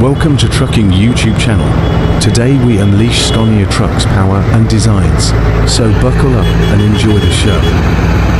Welcome to Trucking YouTube channel. Today we unleash Scania trucks power and designs. So buckle up and enjoy the show.